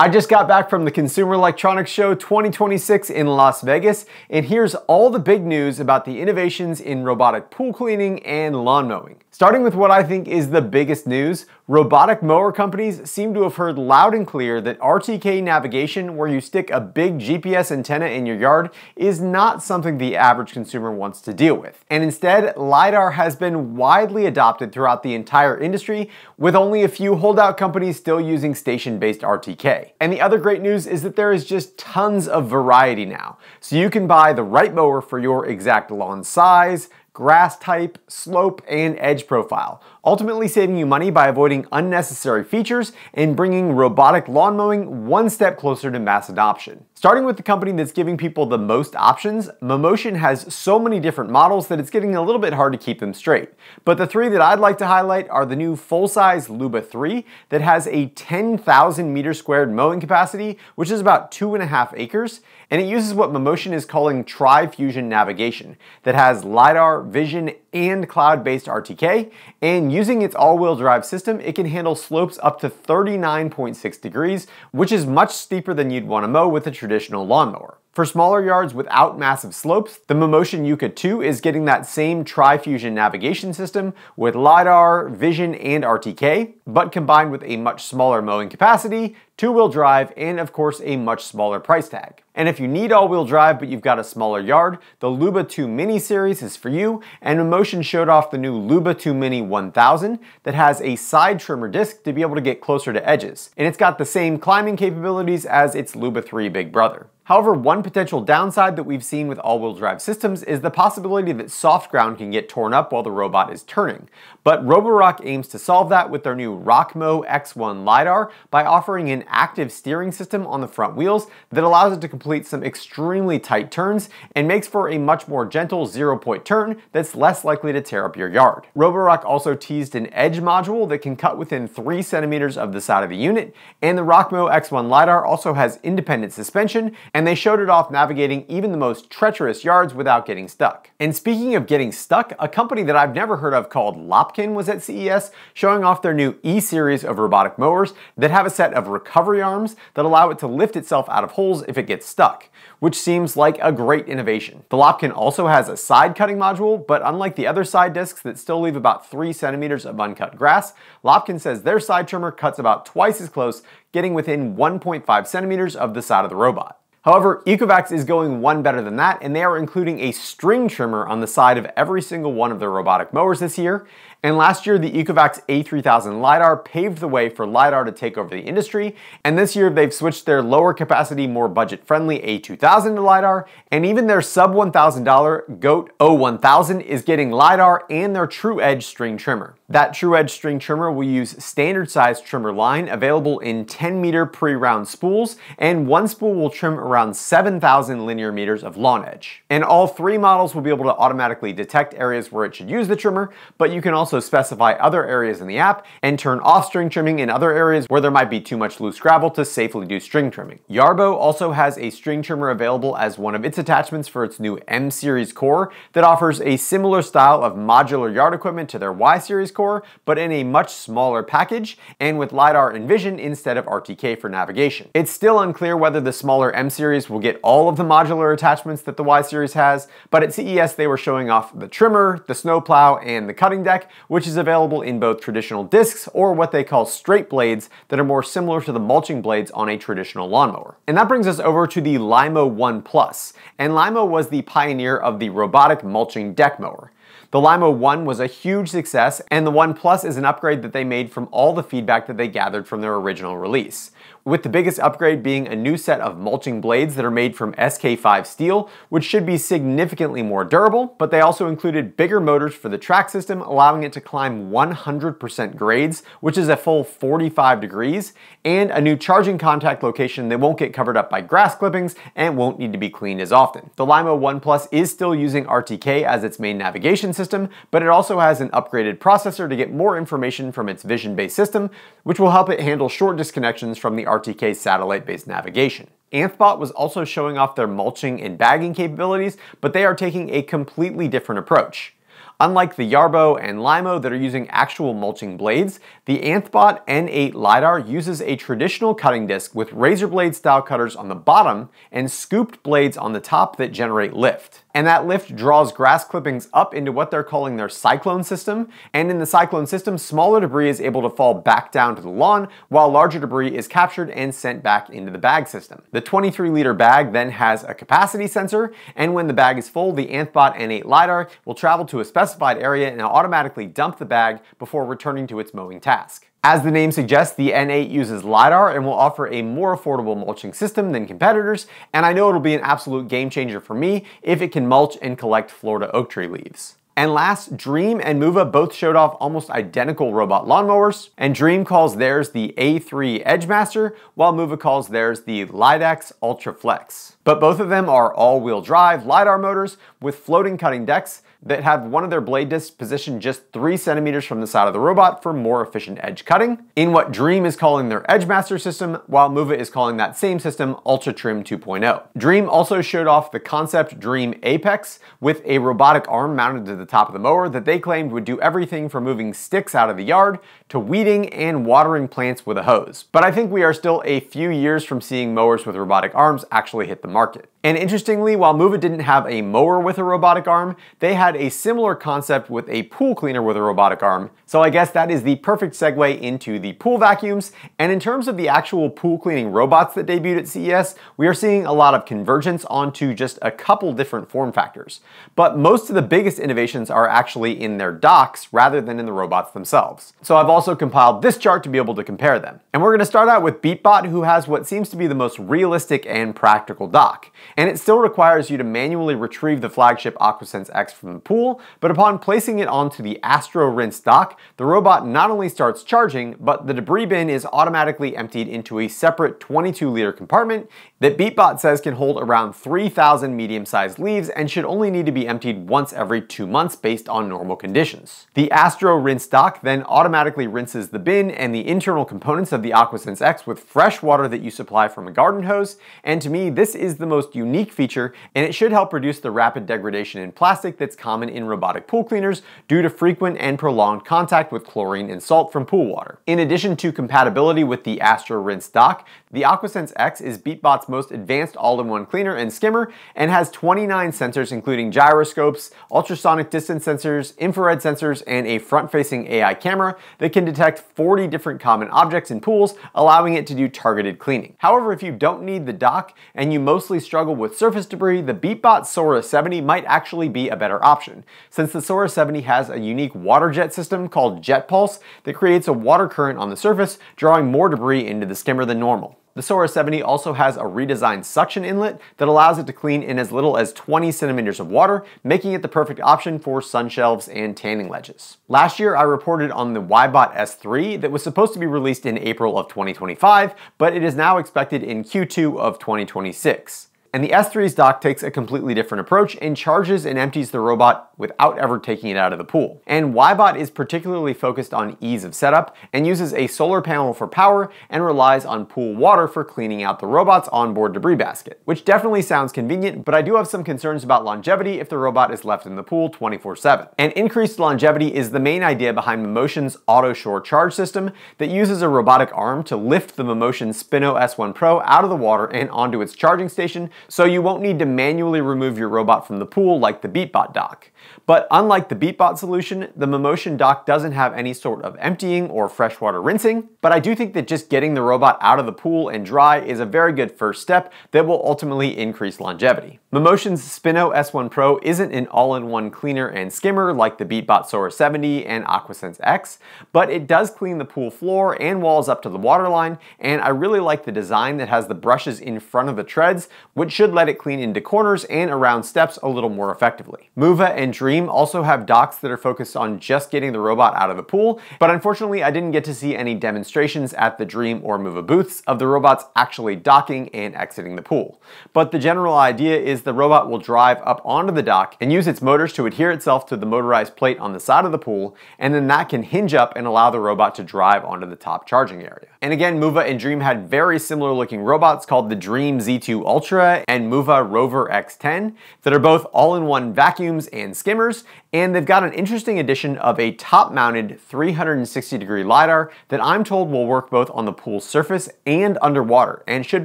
I just got back from the Consumer Electronics Show 2026 in Las Vegas, and here's all the big news about the innovations in robotic pool cleaning and lawn mowing. Starting with what I think is the biggest news, robotic mower companies seem to have heard loud and clear that RTK navigation, where you stick a big GPS antenna in your yard, is not something the average consumer wants to deal with. And instead, LiDAR has been widely adopted throughout the entire industry, with only a few holdout companies still using station-based RTK. And the other great news is that there is just tons of variety now. So you can buy the right mower for your exact lawn size, grass type, slope, and edge profile, ultimately saving you money by avoiding unnecessary features and bringing robotic lawn mowing one step closer to mass adoption. Starting with the company that's giving people the most options, Mammotion has so many different models that it's getting a little bit hard to keep them straight. But the three that I'd like to highlight are the new full-size Luba 3 that has a 10,000 meter squared mowing capacity, which is about two and a half acres, and it uses what Mammotion is calling Tri-Fusion navigation that has LiDAR, vision, and cloud-based RTK, and using its all-wheel drive system, it can handle slopes up to 39.6 degrees, which is much steeper than you'd want to mow with a traditional lawnmower. For smaller yards without massive slopes, the Mammotion Yuka 2 is getting that same Tri-Fusion navigation system with LiDAR, vision, and RTK, but combined with a much smaller mowing capacity, two-wheel drive, and of course a much smaller price tag. And if you need all-wheel drive but you've got a smaller yard, the Luba 2 Mini series is for you, and Mammotion showed off the new Luba 2 Mini 1000 that has a side trimmer disc to be able to get closer to edges. And it's got the same climbing capabilities as its Luba 3 big brother. However, one potential downside that we've seen with all-wheel drive systems is the possibility that soft ground can get torn up while the robot is turning. But Roborock aims to solve that with their new RockMow X1 LiDAR by offering an active steering system on the front wheels that allows it to complete some extremely tight turns and makes for a much more gentle zero-point turn that's less likely to tear up your yard. Roborock also teased an edge module that can cut within 3 centimeters of the side of the unit, and the RockMow X1 LiDAR also has independent suspension and they showed it off navigating even the most treacherous yards without getting stuck. And speaking of getting stuck, a company that I've never heard of called Lopkin was at CES showing off their new E-series of robotic mowers that have a set of recovery arms that allow it to lift itself out of holes if it gets stuck, which seems like a great innovation. The Lopkin also has a side cutting module, but unlike the other side discs that still leave about 3 centimeters of uncut grass, Lopkin says their side trimmer cuts about twice as close, getting within 1.5 centimeters of the side of the robot. However, Ecovacs is going one better than that, and they are including a string trimmer on the side of every single one of their robotic mowers this year, and last year, the Ecovacs A3000 LiDAR paved the way for LiDAR to take over the industry, and this year they've switched their lower capacity, more budget friendly A2000 to LiDAR, and even their sub $1,000 GOAT O1000 is getting LiDAR and their True Edge string trimmer. That True Edge string trimmer will use standard size trimmer line available in 10 meter pre-round spools, and one spool will trim around 7,000 linear meters of lawn edge. And all three models will be able to automatically detect areas where it should use the trimmer, but you can also also specify other areas in the app and turn off string trimming in other areas where there might be too much loose gravel to safely do string trimming. Yarbo also has a string trimmer available as one of its attachments for its new M series core that offers a similar style of modular yard equipment to their Y series core, but in a much smaller package and with LiDAR and vision instead of RTK for navigation. It's still unclear whether the smaller M series will get all of the modular attachments that the Y series has, but at CES they were showing off the trimmer, the snowplow, and the cutting deck, which is available in both traditional discs or what they call straight blades that are more similar to the mulching blades on a traditional lawnmower. And that brings us over to the Lymow 1 Plus. And Lymow was the pioneer of the robotic mulching deck mower. The Lymow 1 was a huge success, and the 1 Plus is an upgrade that they made from all the feedback that they gathered from their original release with the biggest upgrade being a new set of mulching blades that are made from SK5 steel, which should be significantly more durable, but they also included bigger motors for the track system, allowing it to climb 100% grades, which is a full 45 degrees, and a new charging contact location that won't get covered up by grass clippings and won't need to be cleaned as often. The Lymow 1 Plus is still using RTK as its main navigation system, but it also has an upgraded processor to get more information from its vision-based system, which will help it handle short disconnections from the RTK RTK satellite-based navigation. Anthbot was also showing off their mulching and bagging capabilities, but they are taking a completely different approach. Unlike the Yarbo and Lymow that are using actual mulching blades, the Anthbot N8 LiDAR uses a traditional cutting disc with razor blade style cutters on the bottom and scooped blades on the top that generate lift. And that lift draws grass clippings up into what they're calling their cyclone system. And in the cyclone system, smaller debris is able to fall back down to the lawn, while larger debris is captured and sent back into the bag system. The 23 liter bag then has a capacity sensor, and when the bag is full, the Anthbot N8 LiDAR will travel to a specified area and automatically dump the bag before returning to its mowing task. As the name suggests, the N8 uses LiDAR and will offer a more affordable mulching system than competitors, and I know it'll be an absolute game changer for me if it can mulch and collect Florida oak tree leaves. And last, Dreame and MOVA both showed off almost identical robot lawnmowers, and Dreame calls theirs the A3 Edgemaster, while MOVA calls theirs the Lidex Ultra Flex. But both of them are all-wheel drive LiDAR motors with floating cutting decks that have one of their blade discs positioned just 3 centimeters from the side of the robot for more efficient edge cutting, in what Dreame is calling their Edgemaster system, while MOVA is calling that same system Ultra Trim 2.0. Dreame also showed off the concept Dreame Apex with a robotic arm mounted to the top of the mower that they claimed would do everything from moving sticks out of the yard to weeding and watering plants with a hose. But I think we are still a few years from seeing mowers with robotic arms actually hit the market. And interestingly, while MOVA didn't have a mower with a robotic arm, they had a similar concept with a pool cleaner with a robotic arm. So I guess that is the perfect segue into the pool vacuums. And in terms of the actual pool cleaning robots that debuted at CES, we are seeing a lot of convergence onto just a couple different form factors. But most of the biggest innovations are actually in their docks rather than in the robots themselves. So I've also compiled this chart to be able to compare them. And we're going to start out with BeatBot, who has what seems to be the most realistic and practical dock and it still requires you to manually retrieve the flagship AquaSense X from the pool, but upon placing it onto the Astro Rinse dock, the robot not only starts charging, but the debris bin is automatically emptied into a separate 22 liter compartment that BeatBot says can hold around 3,000 medium-sized leaves and should only need to be emptied once every two months based on normal conditions. The Astro Rinse dock then automatically rinses the bin and the internal components of the AquaSense X with fresh water that you supply from a garden hose, and to me this is the most unique feature and it should help reduce the rapid degradation in plastic that's common in robotic pool cleaners due to frequent and prolonged contact with chlorine and salt from pool water. In addition to compatibility with the Astro Rinse dock, the AquaSense X is BeatBot's most advanced all-in-one cleaner and skimmer and has 29 sensors including gyroscopes, ultrasonic distance sensors, infrared sensors, and a front-facing AI camera that can detect 40 different common objects in pools, allowing it to do targeted cleaning. However, if you don't need the dock and you mostly struggle with surface debris, the BeatBot Sora 70 might actually be a better option, since the Sora 70 has a unique water jet system called Jet Pulse that creates a water current on the surface, drawing more debris into the skimmer than normal. The Sora 70 also has a redesigned suction inlet that allows it to clean in as little as 20 centimeters of water, making it the perfect option for sun shelves and tanning ledges. Last year, I reported on the WyBot S3 that was supposed to be released in April of 2025, but it is now expected in Q2 of 2026. And the S3's dock takes a completely different approach and charges and empties the robot without ever taking it out of the pool. And WyBot is particularly focused on ease of setup and uses a solar panel for power and relies on pool water for cleaning out the robot's onboard debris basket, which definitely sounds convenient, but I do have some concerns about longevity if the robot is left in the pool 24-7. And increased longevity is the main idea behind Mammotion's Auto Shore Charge system that uses a robotic arm to lift the Mammotion Spino S1 Pro out of the water and onto its charging station so you won't need to manually remove your robot from the pool like the BeatBot dock. But unlike the BeatBot solution, the Mammotion dock doesn't have any sort of emptying or freshwater rinsing, but I do think that just getting the robot out of the pool and dry is a very good first step that will ultimately increase longevity. Mammotion's Spino S1 Pro isn't an all-in-one cleaner and skimmer like the BeatBot Sora 70 and AquaSense X, but it does clean the pool floor and walls up to the waterline, and I really like the design that has the brushes in front of the treads, which should let it clean into corners and around steps a little more effectively. MOVA and Dreame also have docks that are focused on just getting the robot out of the pool, but unfortunately I didn't get to see any demonstrations at the Dreame or MOVA booths of the robots actually docking and exiting the pool. But the general idea is the robot will drive up onto the dock and use its motors to adhere itself to the motorized plate on the side of the pool, and then that can hinge up and allow the robot to drive onto the top charging area. And again, MOVA and Dreame had very similar looking robots called the Dreame Z2 Ultra and MOVA Rover X10 that are both all-in-one vacuums and skimmers, and they've got an interesting addition of a top-mounted 360 degree LiDAR that I'm told will work both on the pool's surface and underwater, and should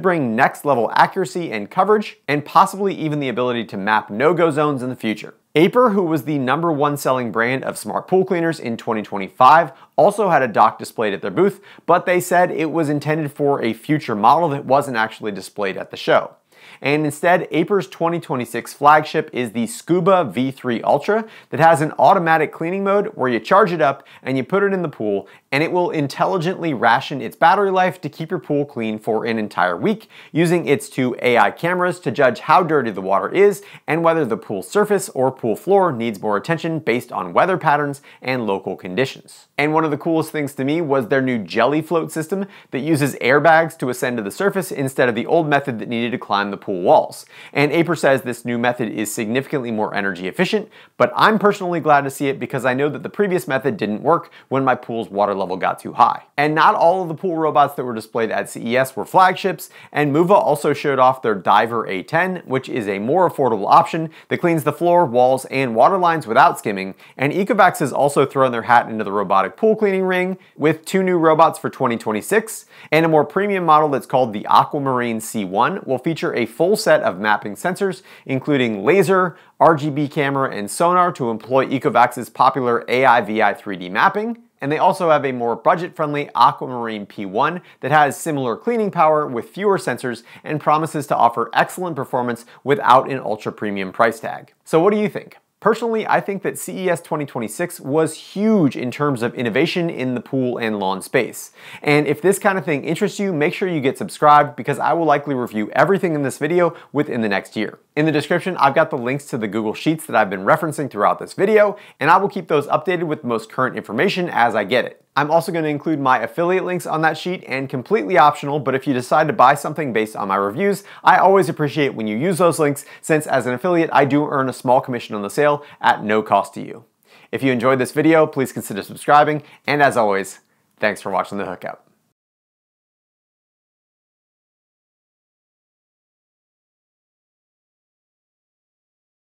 bring next level accuracy and coverage, and possibly even the ability to map no-go zones in the future. Aiper, who was the number one selling brand of smart pool cleaners in 2025, also had a dock displayed at their booth, but they said it was intended for a future model that wasn't actually displayed at the show and instead Aiper's 2026 flagship is the Scuba V3 Ultra that has an automatic cleaning mode where you charge it up and you put it in the pool and it will intelligently ration its battery life to keep your pool clean for an entire week using its two AI cameras to judge how dirty the water is and whether the pool surface or pool floor needs more attention based on weather patterns and local conditions. And one of the coolest things to me was their new jelly float system that uses airbags to ascend to the surface instead of the old method that needed to climb the pool walls. And Aiper says this new method is significantly more energy efficient, but I'm personally glad to see it because I know that the previous method didn't work when my pool's water level got too high. And not all of the pool robots that were displayed at CES were flagships, and MOVA also showed off their Diver A10, which is a more affordable option that cleans the floor, walls, and water lines without skimming, and Ecovacs has also thrown their hat into the robotic pool cleaning ring with two new robots for 2026, and a more premium model that's called the Aquamarine C1 will feature a full set of mapping sensors, including laser, RGB camera, and sonar to employ Ecovacs' popular AI-VI 3D mapping. And they also have a more budget-friendly Aquamarine P1 that has similar cleaning power with fewer sensors and promises to offer excellent performance without an ultra-premium price tag. So what do you think? Personally, I think that CES 2026 was huge in terms of innovation in the pool and lawn space. And if this kind of thing interests you, make sure you get subscribed because I will likely review everything in this video within the next year. In the description, I've got the links to the Google Sheets that I've been referencing throughout this video, and I will keep those updated with the most current information as I get it. I'm also going to include my affiliate links on that sheet and completely optional, but if you decide to buy something based on my reviews, I always appreciate when you use those links since as an affiliate, I do earn a small commission on the sale at no cost to you. If you enjoyed this video, please consider subscribing, and as always, thanks for watching The Hookup.